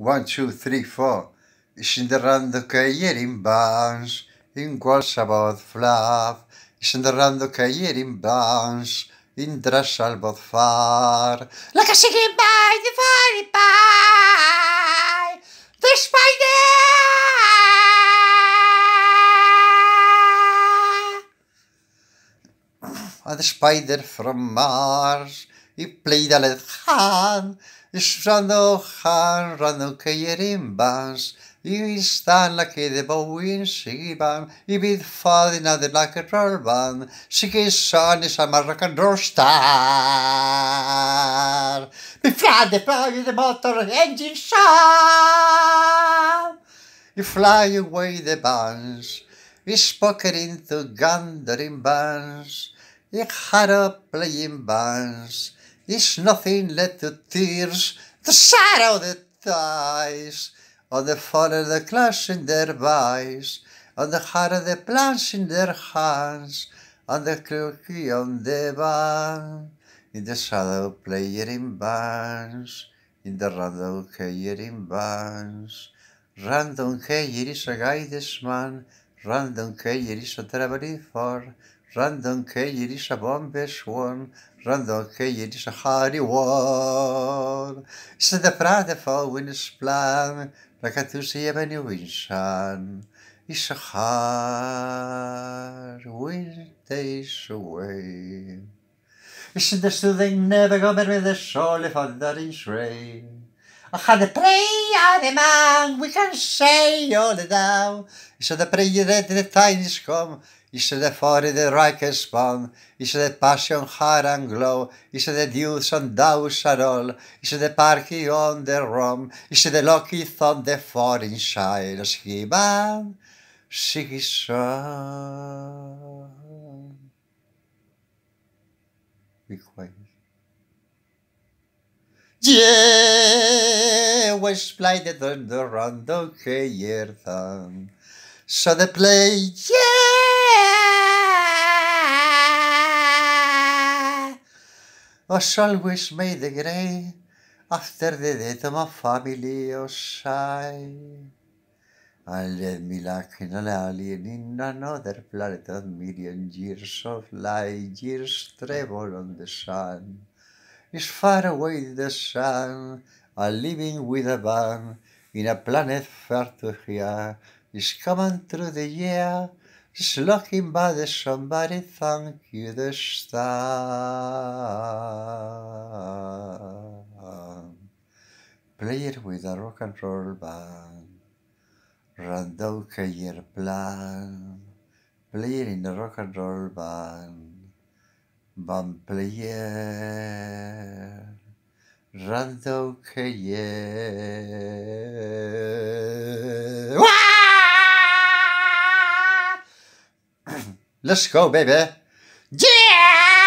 One, two, three, four. Scenderanno cagliere in banch, in qualsevol flaf. Scenderanno cagliere in banch, in drascia al bot far. La que sigui mai de far i pai, de Spider! And the spider from Mars, Ich play han, ich rano han, rano keyerim bans, i stan la che de bowin sigiban, i bid fadina de la che rorban, si che sani sa marracan rostar. Mi frade pravi de motor engine sham, i fly away the bans, i spoken into gandering bans, i had a playing bans, is nothing left the tears, the shadow that dies, on the fall of the clash in their eyes, on the heart of the plans in their hands, on the cookie on the band, in the shadow player in bands, in the random player in bands. Random Keir is a guides man, Random Keir is a traveling for, Randanke Yerisha Bombeshwan, Randanke Yerisha Hariwan. Se de prade fal winnes plan, Rakatus Yemen Winshan. Ishachar will days away. Isn't the soothing never go better with the soul if on that is rain? I had a prayer the man, we can say all the down. So the prayer that the time is come, is the for the righteous spawn, is the passion hard and glow, is the dews on all, is the parky on the is the lucky on the foreign shine, skiban, sigison. Be quiet. Yeah, was played on the rondo keiertan. So the play, Yeah! Was always made the grey after the death of my family or shy. And let me like an alien in another planet of million years of light years travel on the sun. Is far away the sun, a living with a band in a planet far to here. Is coming through the year, is looking by the somebody thank you the star. Play it with a rock and roll band. Rando Cayer plan. Play it in the rock and roll band. Van player. Rando Cayer. Let's go, baby. Yeah!